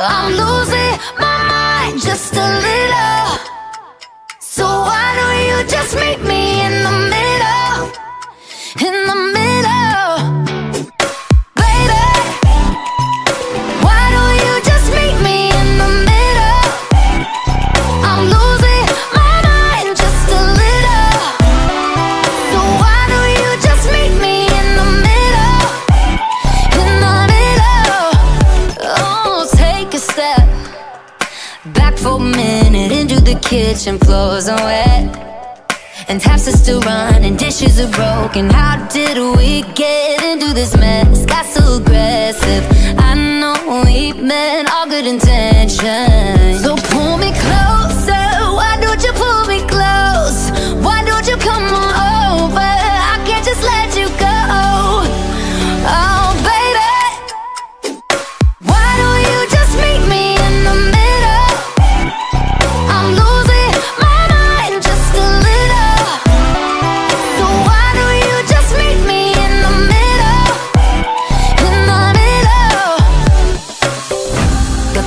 I'm losing my mind just a little. So why don't you just meet me kitchen Floors are wet and taps are still running, dishes are broken. How did we get into this mess? Got so aggressive. I know we meant all good intentions. So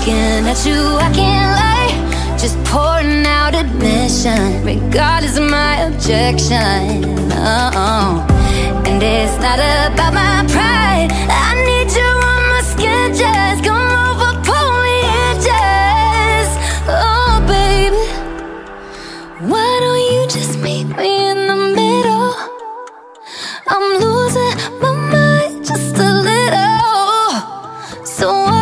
looking at you, I can't lie. Just pouring out admission Regardless of my objection. Oh, oh. And it's not about my pride. I need you on my skin, just come over, pull me in, just. Oh, baby Why don't you just meet me in the middle? I'm losing my mind just a little. So I